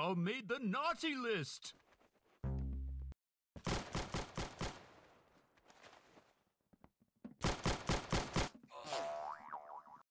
They all made the naughty list.